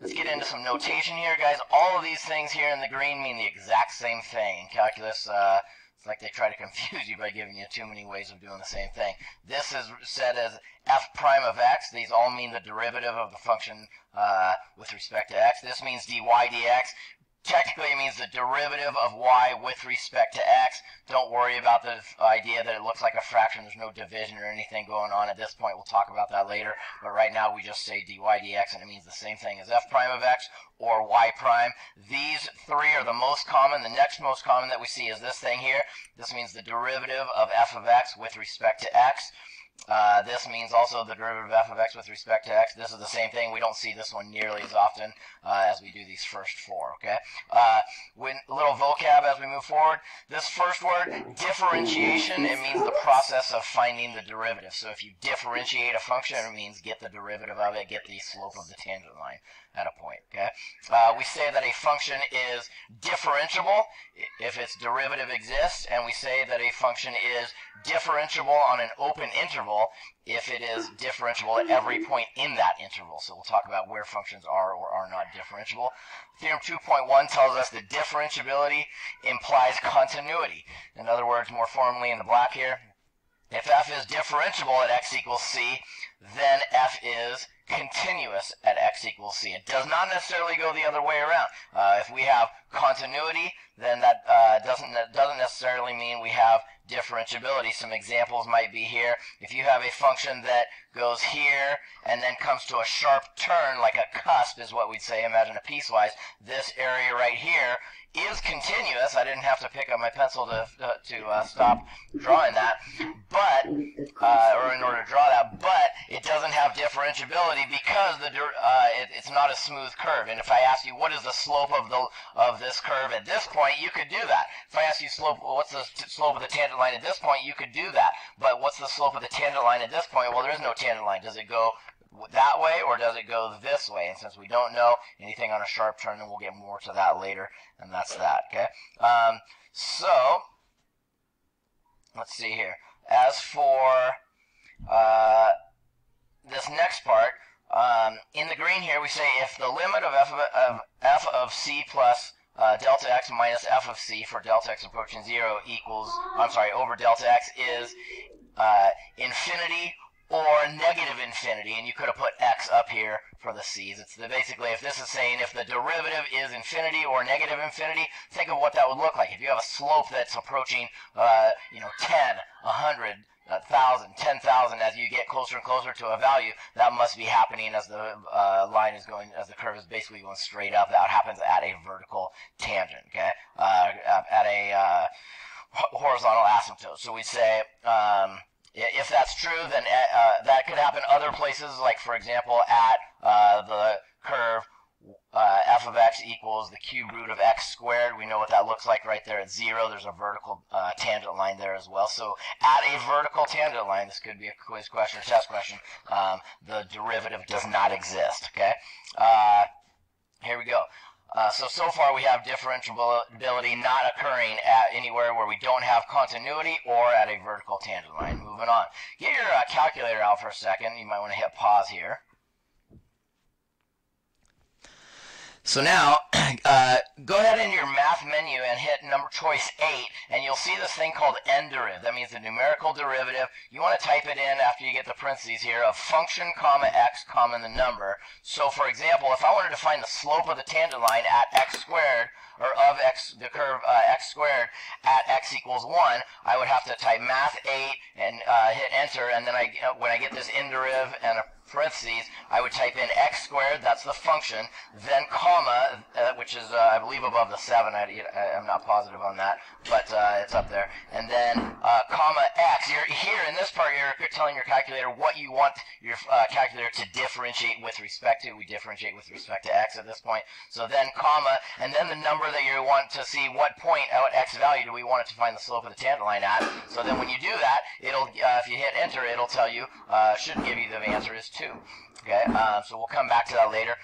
let's get into some notation here, guys. All of these things here in the green mean the exact same thing. In calculus, uh, it's like they try to confuse you by giving you too many ways of doing the same thing. This is said as f prime of x. These all mean the derivative of the function uh, with respect to x. This means dy dx technically it means the derivative of y with respect to x. Don't worry about the idea that it looks like a fraction. There's no division or anything going on at this point. We'll talk about that later. But right now we just say dy dx and it means the same thing as f prime of x or y prime. These three are the most common. The next most common that we see is this thing here. This means the derivative of f of x with respect to x. Uh, this means also the derivative of f of x with respect to x. This is the same thing. We don't see this one nearly as often uh, as we do these first four, okay? Uh, when, little vocab as we move forward. This first word, differentiation, it means the process of finding the derivative. So if you differentiate a function, it means get the derivative of it, get the slope of the tangent line at a point, okay? Uh, we say that a function is differentiable if its derivative exists, and we say that a function is differentiable on an open interval if it is differentiable at every point in that interval. So we'll talk about where functions are or are not differentiable. Theorem 2.1 tells us that differentiability implies continuity. In other words, more formally in the black here, if f is differentiable at x equals c, then f is continuous at x equals c. It does not necessarily go the other way around. Uh, if we have continuity, then that uh, doesn't doesn't necessarily mean we have differentiability. Some examples might be here. If you have a function that goes here and then comes to a sharp turn, like a cusp is what we'd say, imagine a piecewise, this area right here is continuous. I didn't have to pick up my pencil to, uh, to uh, stop drawing that, but, uh, or in order to draw that, but it doesn't have differentiability because the uh, it, it's not a smooth curve. And if I ask you what is the slope of the of this curve at this point, you could do that. If I ask you slope, what's the slope of the tangent line at this point, you could do that. But what's the slope of the tangent line at this point? Well, there is no tangent line. Does it go that way or does it go this way? And since we don't know anything on a sharp turn, then we'll get more to that later, and that's that, okay? Um, so, let's see here. As for uh, this next part, um, in the green here, we say if the limit of f of, of, f of c plus uh, delta x minus f of c for delta x approaching 0 equals, I'm sorry, over delta x is uh, infinity or negative infinity, and you could have put x up here for the c's. It's the, basically, if this is saying if the derivative is infinity or negative infinity, think of what that would look like. If you have a slope that's approaching, uh, you know, 10, 100, 1,000, 10,000, as you get closer and closer to a value, that must be happening as the uh, line is going, as the curve is basically going straight up. That happens at a vertical tangent, okay? Uh, at a uh, horizontal asymptote. So we say, um, if that's true, then uh, uh, that could happen other places, like for example at uh, the curve uh, f of x equals the cube root of x squared. We know what that looks like right there at zero. There's a vertical uh, tangent line there as well. So at a vertical tangent line, this could be a quiz question or test question, um, the derivative does not exist, okay? Uh, here we go. Uh, so, so far we have differentiability not occurring at anywhere where we don't have continuity or at a vertical tangent line. Moving on. Get your uh, calculator out for a second. You might want to hit pause here. So now, uh, go ahead in your math menu and hit number choice 8, and you'll see this thing called n-deriv. That means the numerical derivative. You want to type it in after you get the parentheses here of function comma x comma the number. So for example, if I wanted to find the slope of the tangent line at x squared, or of x, the curve uh, x squared at x equals 1, I would have to type math 8 and uh, hit enter, and then I, when I get this n-deriv and a parentheses, I would type in x squared, that's the function, then comma, uh, which is, uh, I believe, above the 7. I, am not positive on that, but uh, it's up there. And then uh, comma x. You're here in this part, you're telling your calculator what you want your uh, calculator to differentiate with respect to. We differentiate with respect to x at this point. So then comma, and then the number that you want to see what point, at x value do we want it to find the slope of the tangent line at. So then when you do that, it'll, uh, if you hit enter, it'll tell you, should give you the answer is 2 too. Okay, uh, so we'll come back to that later.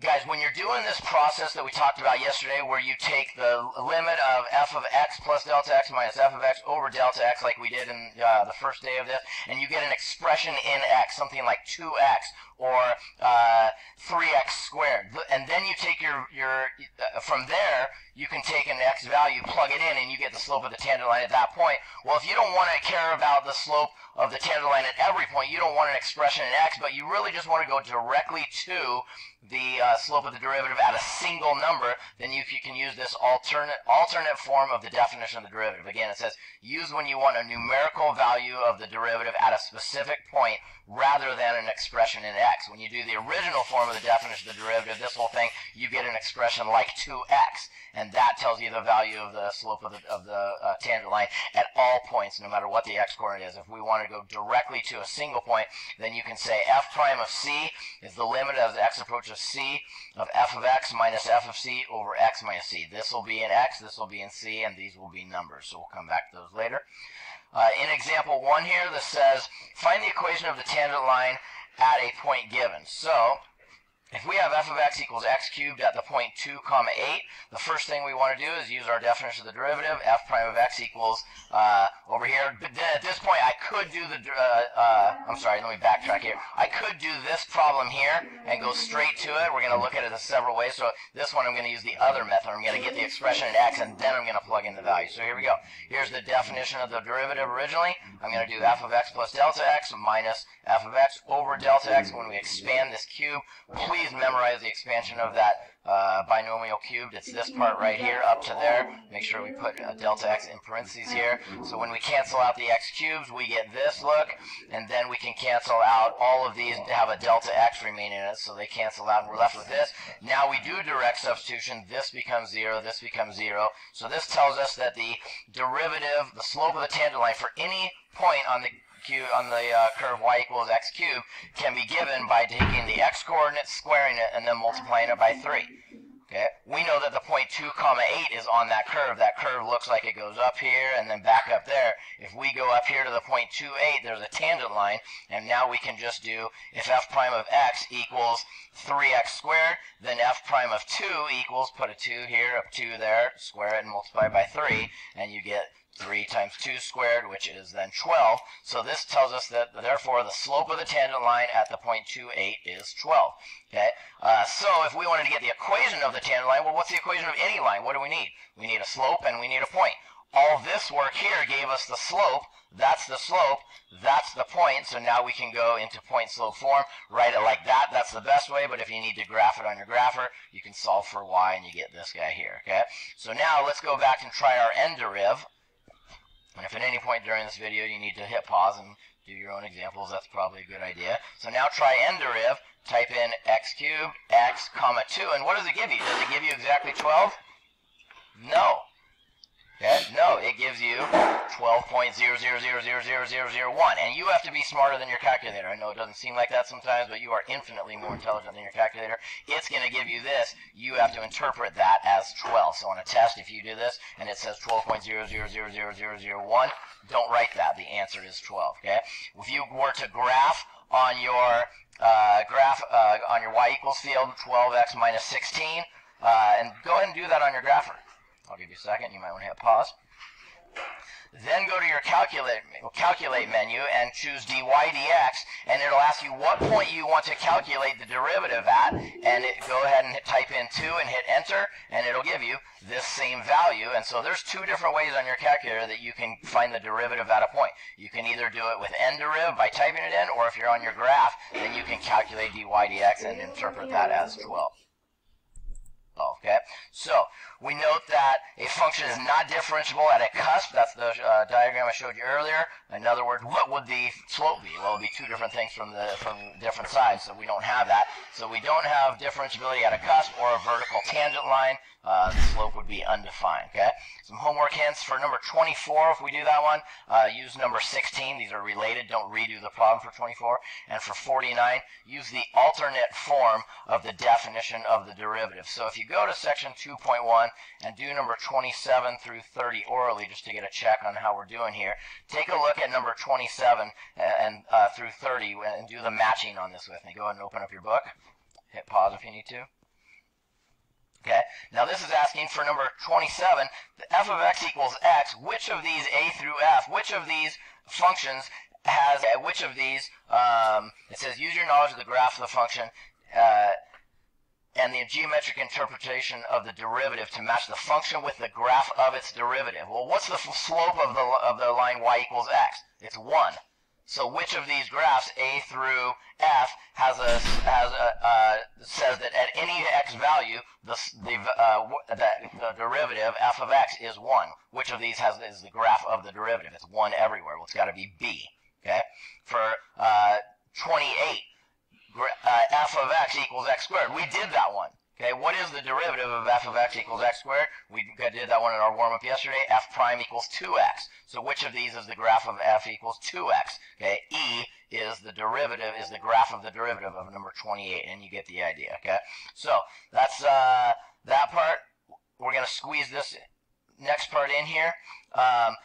Guys, when you're doing this process that we talked about yesterday, where you take the limit of f of x plus delta x minus f of x over delta x, like we did in uh, the first day of this, and you get an expression in x, something like 2x or uh, 3x squared. And then you take your, your uh, from there, you can take an x value, plug it in, and you get the slope of the tangent line at that point. Well, if you don't want to care about the slope of the tangent line at every point, you don't want an expression in x, but you really just want to go directly to the uh, slope of the derivative at a single number, then you, you can use this alternate alternate form of the definition of the derivative. Again, it says use when you want a numerical value of the derivative at a specific point rather than an expression in x. When you do the original form of the definition of the derivative, this whole thing, you get an expression like 2x and that tells you the value of the slope of the, of the uh, tangent line at all points, no matter what the x-coordinate is. If we want to go directly to a single point, then you can say f prime of c is the limit as x approaches c of f of x minus f of c over x minus c. This will be in x, this will be in c, and these will be numbers. So we'll come back to those later. Uh, in example 1 here, this says, find the equation of the tangent line at a point given. So, if we have f of x equals x cubed at the point 2 comma 8, the first thing we want to do is use our definition of the derivative. f prime of x equals, uh, over here, but then at this point I could do the, uh, uh, I'm sorry, let me backtrack here. I could do this problem here and go straight to it. We're going to look at it in several ways. So this one I'm going to use the other method. I'm going to get the expression in x and then I'm going to plug in the value. So here we go. Here's the definition of the derivative originally. I'm going to do f of x plus delta x minus f of x over delta x. When we expand this cube, please memorize the expansion of that uh, binomial cubed. It's this part right here up to there. Make sure we put uh, delta x in parentheses here. So when we cancel out the x cubes, we get this look, and then we can cancel out all of these to have a delta x remain in it, so they cancel out, and we're left with this. Now we do direct substitution. This becomes 0, this becomes 0. So this tells us that the derivative, the slope of the tangent line for any point on the cube on the uh, curve y equals x cubed can be given by taking the x coordinate, squaring it, and then multiplying it by 3. Okay? We know that the point 2 comma 8 is on that curve. That curve looks like it goes up here and then back up there. If we go up here to the point 2, 8, there's a tangent line, and now we can just do if f prime of x equals 3x squared, then f prime of 2 equals, put a 2 here, a 2 there, square it and multiply by 3, and you get 3 times 2 squared, which is then 12. So this tells us that, therefore, the slope of the tangent line at the point 28 is 12. Okay? Uh, so if we wanted to get the equation of the tangent line, well, what's the equation of any line? What do we need? We need a slope and we need a point. All this work here gave us the slope. That's the slope. That's the point. So now we can go into point slope form, write it like that. That's the best way. But if you need to graph it on your grapher, you can solve for y and you get this guy here. Okay? So now let's go back and try our n-deriv. And if at any point during this video you need to hit pause and do your own examples, that's probably a good idea. So now try n-deriv, type in x cubed, x, comma 2, and what does it give you? Does it give you exactly 12? No. Okay? No, it gives you 12.0000001. And you have to be smarter than your calculator. I know it doesn't seem like that sometimes, but you are infinitely more intelligent than your calculator. It's going to give you this. You have to interpret that as 12. So on a test, if you do this and it says 12.0000001, don't write that. The answer is 12. Okay? If you were to graph on your uh, graph uh, on your y equals field 12x minus 16, uh, and go ahead and do that on your grapher. I'll give you a second. You might want to hit pause. Then go to your calculate, calculate menu and choose dy dx, and it'll ask you what point you want to calculate the derivative at, and it, go ahead and type in 2 and hit enter, and it'll give you this same value. And so there's two different ways on your calculator that you can find the derivative at a point. You can either do it with deriv by typing it in, or if you're on your graph, then you can calculate dy dx and interpret that as 12. Okay, so we note that a function is not differentiable at a cusp. That's the uh, diagram I showed you earlier. In other words, what would the slope be? Well, it would be two different things from the from different sides, so we don't have that. So we don't have differentiability at a cusp or a vertical tangent line. Uh, the slope would be undefined. Okay. Some homework hints for number 24. If we do that one, uh, use number 16. These are related. Don't redo the problem for 24. And for 49, use the alternate form of the definition of the derivative. So if you go to section 2.1 and do number 27 through 30 orally, just to get a check on how we're doing here, take a look at number 27 and uh, through 30 and do the matching on this with me. Go ahead and open up your book. Hit pause if you need to. Okay, now this is asking for number 27, the f of x equals x, which of these a through f, which of these functions has, which of these, um, it says use your knowledge of the graph of the function, uh, and the geometric interpretation of the derivative to match the function with the graph of its derivative. Well, what's the slope of the, of the line y equals x? It's 1. So which of these graphs, A through F, has a, has a, uh, says that at any x value, the, the, uh, the, the, derivative, f of x, is 1? Which of these has is the graph of the derivative? It's 1 everywhere. Well, it's got to be B. Okay? For uh, 28, uh, f of x equals x squared. We did that one. Okay, what is the derivative of f of x equals x squared? We did that one in our warm-up yesterday. f prime equals 2x. So which of these is the graph of f equals 2x? Okay, e is the derivative, is the graph of the derivative of number 28, and you get the idea, okay? So that's uh, that part. We're going to squeeze this next part in here. Um,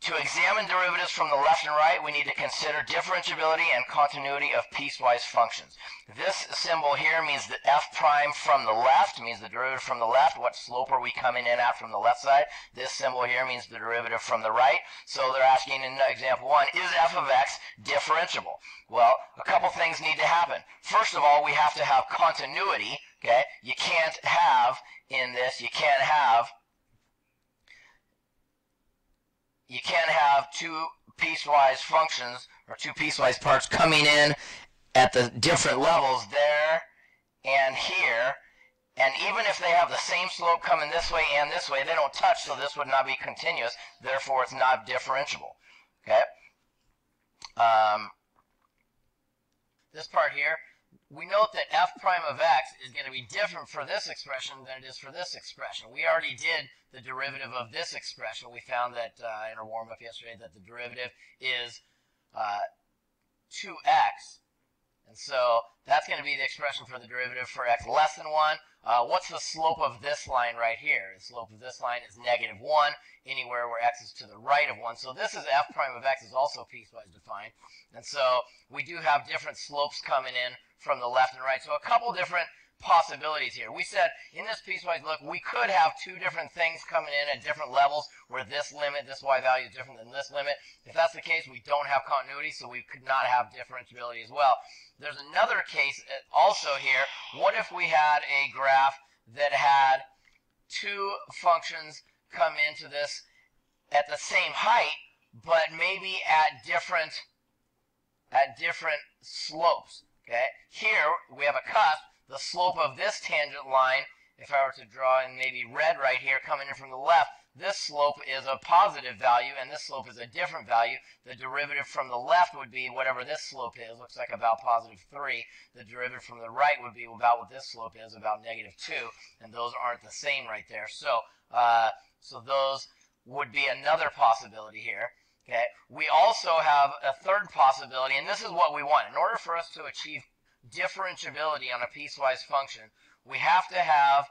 to examine derivatives from the left and right, we need to consider differentiability and continuity of piecewise functions. This symbol here means that f prime from the left means the derivative from the left. What slope are we coming in at from the left side? This symbol here means the derivative from the right. So they're asking in example one, is f of x differentiable? Well, a couple things need to happen. First of all, we have to have continuity. Okay, you can't have in this, you can't have you can't have two piecewise functions or two piecewise parts coming in at the different levels there and here. And even if they have the same slope coming this way and this way, they don't touch, so this would not be continuous. Therefore, it's not differentiable. Okay? Um, this part here, we note that f prime of x is going to be different for this expression than it is for this expression. We already did the derivative of this expression. We found that uh, in our warm-up yesterday that the derivative is uh, 2x. And so that's going to be the expression for the derivative for x less than 1. Uh, what's the slope of this line right here? The slope of this line is negative 1 anywhere where x is to the right of 1. So this is f prime of x is also piecewise defined. And so we do have different slopes coming in from the left and right. So a couple different possibilities here. We said in this piecewise look, we could have two different things coming in at different levels where this limit, this y value is different than this limit. If that's the case, we don't have continuity, so we could not have differentiability as well. There's another case uh, also here. What if we had a graph that had two functions come into this at the same height, but maybe at different at different slopes. Okay, here we have a cusp. The slope of this tangent line, if I were to draw in maybe red right here coming in from the left, this slope is a positive value and this slope is a different value. The derivative from the left would be whatever this slope is, looks like about positive 3. The derivative from the right would be about what this slope is, about negative 2. And those aren't the same right there. So, uh, so those would be another possibility here. Okay. We also have a third possibility, and this is what we want. In order for us to achieve differentiability on a piecewise function, we have to have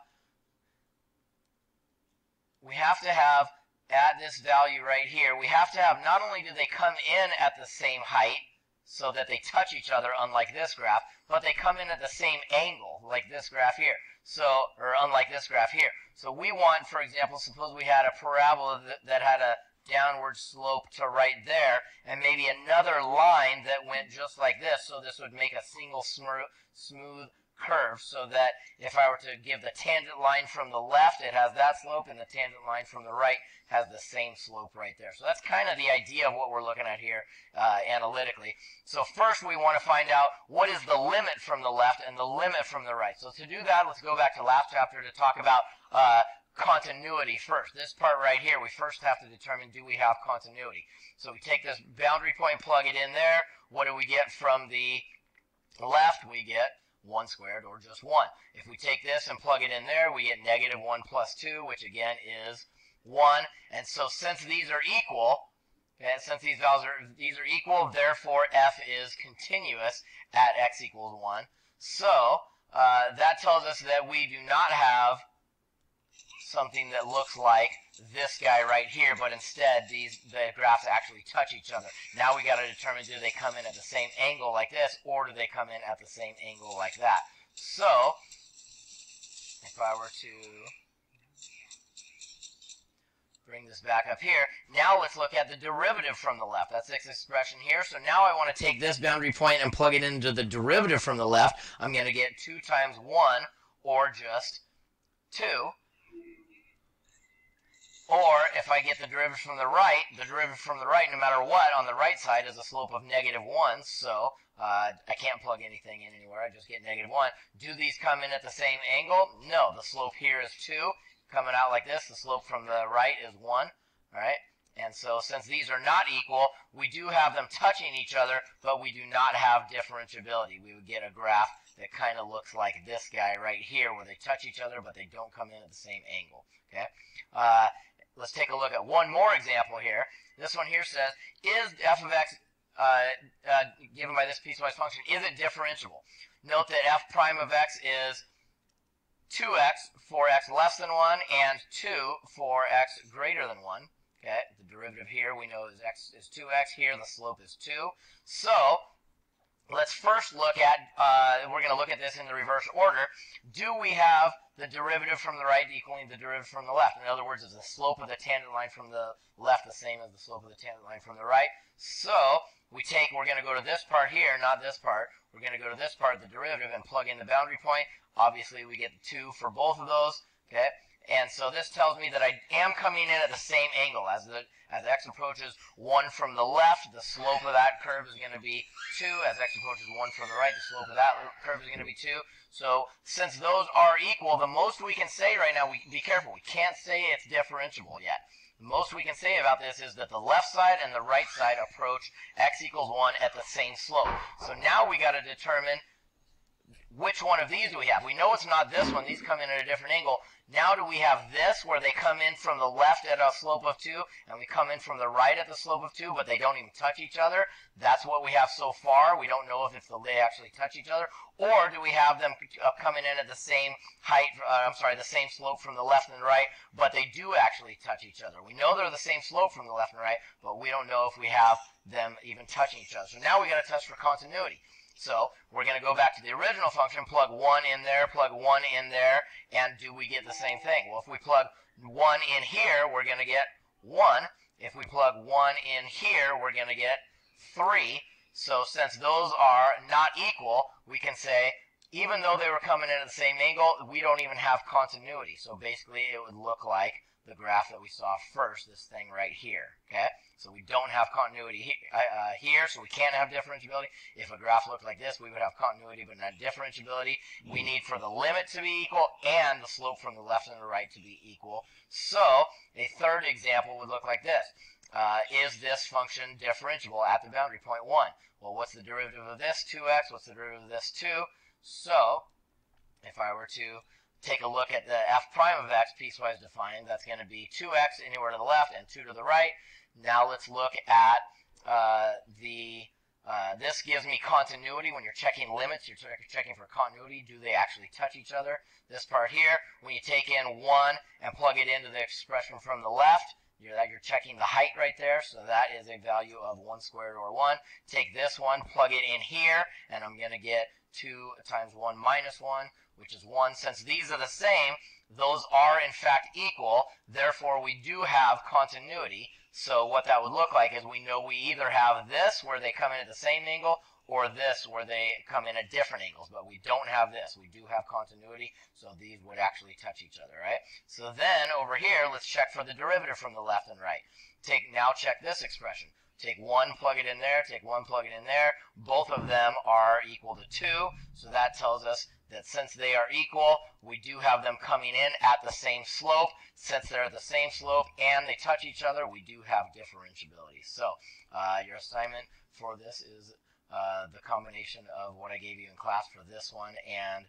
we have to have at this value right here, we have to have not only do they come in at the same height so that they touch each other unlike this graph, but they come in at the same angle like this graph here. So, or unlike this graph here. So we want, for example, suppose we had a parabola that, that had a downward slope to right there, and maybe another line that went just like this, so this would make a single smooth curve, so that if I were to give the tangent line from the left, it has that slope, and the tangent line from the right has the same slope right there. So that's kind of the idea of what we're looking at here uh, analytically. So first we want to find out what is the limit from the left and the limit from the right. So to do that, let's go back to last chapter to talk about uh, continuity first. This part right here, we first have to determine do we have continuity. So we take this boundary point, plug it in there. What do we get from the left? We get 1 squared or just 1. If we take this and plug it in there, we get negative 1 plus 2, which again is 1. And so since these are equal, and since these values are, these are equal, therefore f is continuous at x equals 1. So uh, that tells us that we do not have something that looks like this guy right here, but instead these the graphs actually touch each other. Now we got to determine do they come in at the same angle like this, or do they come in at the same angle like that. So, if I were to bring this back up here, now let's look at the derivative from the left. That's this expression here. So now I want to take this boundary point and plug it into the derivative from the left. I'm going to get 2 times 1 or just 2. Or if I get the derivative from the right, the derivative from the right, no matter what, on the right side is a slope of negative 1. So uh, I can't plug anything in anywhere. I just get negative 1. Do these come in at the same angle? No. The slope here is 2. Coming out like this, the slope from the right is 1. All right? And so since these are not equal, we do have them touching each other, but we do not have differentiability. We would get a graph that kind of looks like this guy right here, where they touch each other, but they don't come in at the same angle. Okay? Uh, let's take a look at one more example here. This one here says, is f of x uh, uh, given by this piecewise function, is it differentiable? Note that f prime of x is 2x for x less than 1 and 2 for x greater than 1. Okay, the derivative here we know is x is 2x. Here the slope is 2. So let's first look at, uh, we're going to look at this in the reverse order. Do we have the derivative from the right equaling the derivative from the left? In other words, is the slope of the tangent line from the left the same as the slope of the tangent line from the right? So we take, we're going to go to this part here, not this part. We're going to go to this part, the derivative, and plug in the boundary point. Obviously, we get 2 for both of those. Okay, and so this tells me that I am coming in at the same angle. As the as x approaches 1 from the left, the slope of that curve is going to be 2. As x approaches 1 from the right, the slope of that curve is going to be 2. So since those are equal, the most we can say right now, we be careful, we can't say it's differentiable yet. The most we can say about this is that the left side and the right side approach x equals 1 at the same slope. So now we got to determine which one of these do we have? We know it's not this one. These come in at a different angle. Now do we have this where they come in from the left at a slope of 2 and we come in from the right at the slope of 2 but they don't even touch each other? That's what we have so far. We don't know if it's the, they actually touch each other. Or do we have them uh, coming in at the same height, uh, I'm sorry, the same slope from the left and the right but they do actually touch each other? We know they're the same slope from the left and right but we don't know if we have them even touching each other. So now we got to test for continuity. So we're going to go back to the original function, plug 1 in there, plug 1 in there, and do we get the same thing? Well, if we plug 1 in here, we're going to get 1. If we plug 1 in here, we're going to get 3. So since those are not equal, we can say, even though they were coming in at the same angle, we don't even have continuity. So basically, it would look like the graph that we saw first, this thing right here. Okay, so we don't have continuity he uh, uh, here, so we can't have differentiability. If a graph looked like this, we would have continuity but not differentiability. We need for the limit to be equal and the slope from the left and the right to be equal. So a third example would look like this. Uh, is this function differentiable at the boundary point 1? Well, what's the derivative of this? 2x. What's the derivative of this? 2. So if I were to take a look at the f prime of x piecewise defined. That's going to be 2x anywhere to the left and 2 to the right. Now let's look at uh, the, uh, this gives me continuity. When you're checking limits, you're checking for continuity. Do they actually touch each other? This part here, when you take in 1 and plug it into the expression from the left, you're, you're checking the height right there, so that is a value of 1 squared or 1. Take this one, plug it in here, and I'm going to get 2 times 1 minus 1, which is 1. Since these are the same, those are in fact equal. Therefore, we do have continuity. So what that would look like is we know we either have this where they come in at the same angle or this where they come in at different angles, but we don't have this. We do have continuity, so these would actually touch each other, right? So then over here, let's check for the derivative from the left and right. Take Now check this expression. Take one, plug it in there, take one, plug it in there. Both of them are equal to 2, so that tells us that since they are equal, we do have them coming in at the same slope. Since they're at the same slope and they touch each other, we do have differentiability. So uh, your assignment for this is uh, the combination of what I gave you in class for this one and